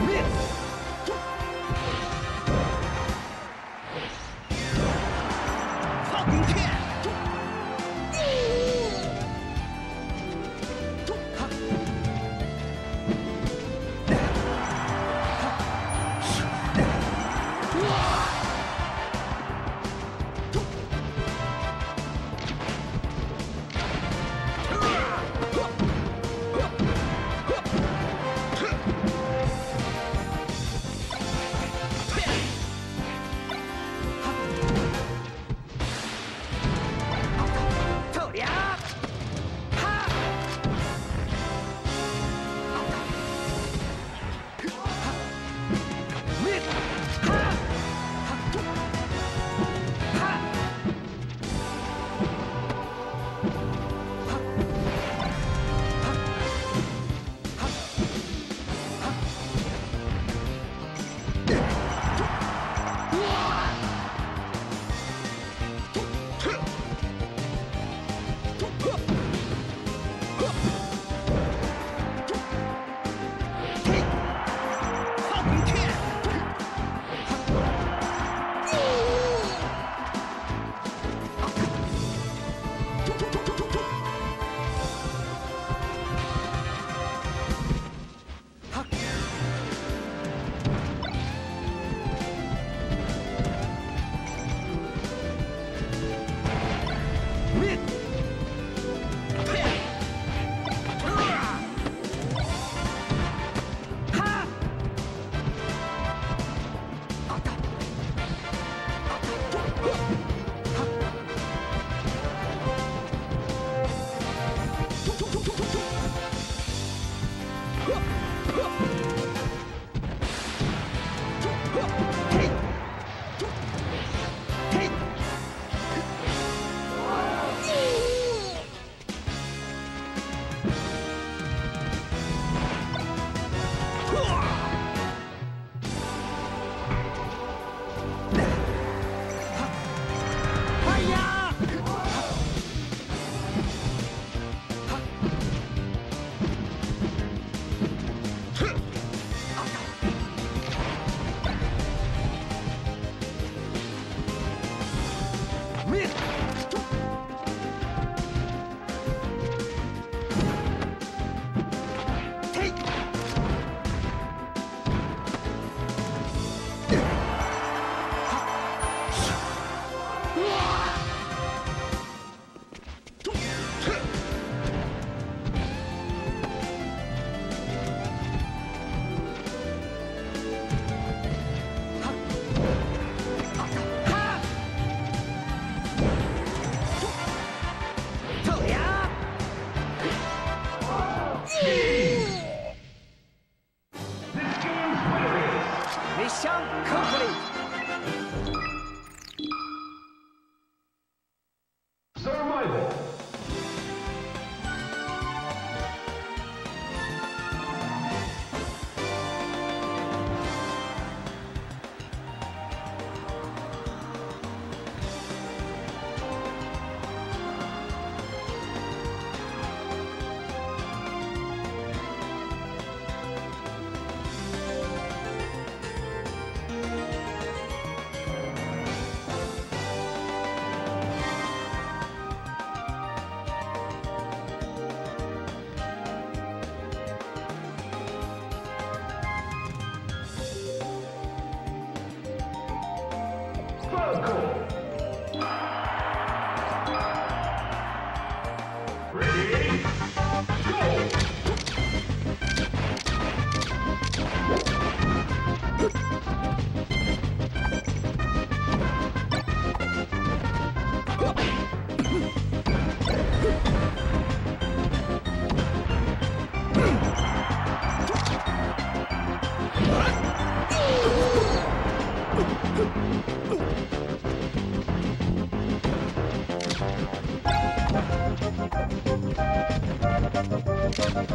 Rip! Hardcore.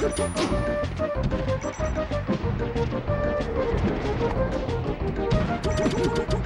Thank you.